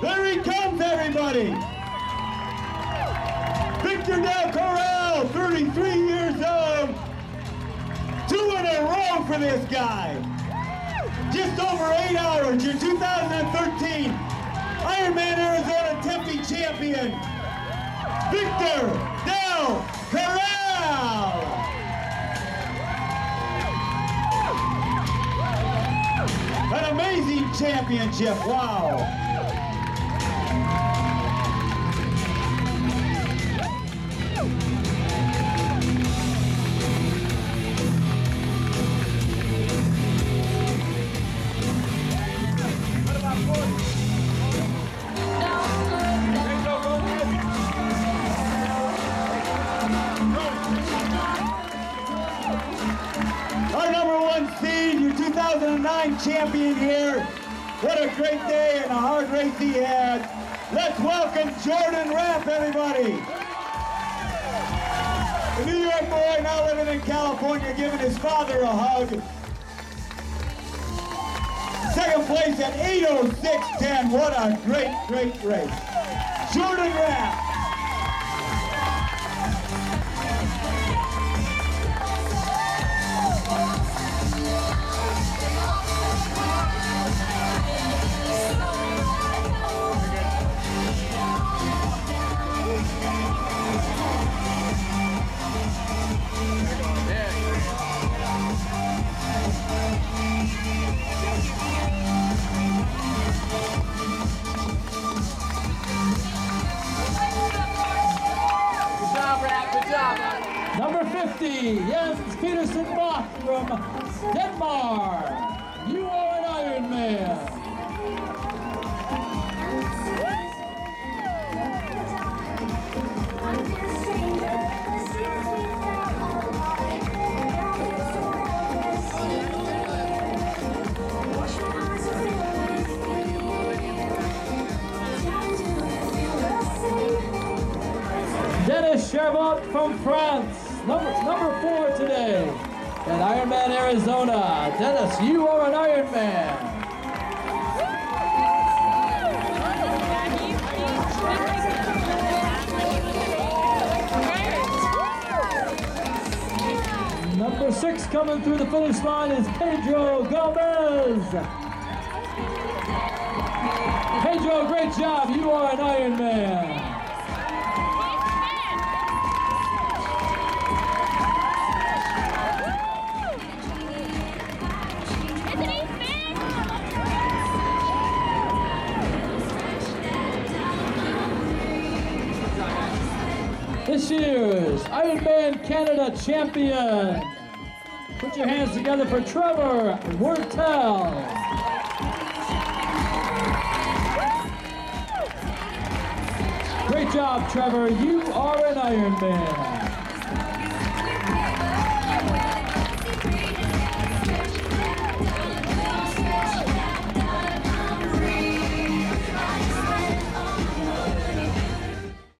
There he comes, everybody. Victor Del Corral, 33 years old. Two in a row for this guy. Just over eight hours, your 2013 Ironman Arizona Tempe champion, Victor Del Corral. An amazing championship, wow. Our number one seed, your 2009 champion here. What a great day and a hard race he had. Let's welcome Jordan Rapp, everybody. The New York boy now living in California giving his father a hug. Second place at 806.10. What a great, great race. Jordan Rapp. Number 50, Jens Petersen Bach from Denmark. You are an Iron Man. From France. Number, number four today at Ironman Arizona. Denis, you are an Iron Man. Number six coming through the finish line is Pedro Gomes. Pedro, great job. You are an Iron Man. This year's Ironman Canada champion. Put your hands together for Trevor Wurtel. Great job, Trevor. You are an Ironman.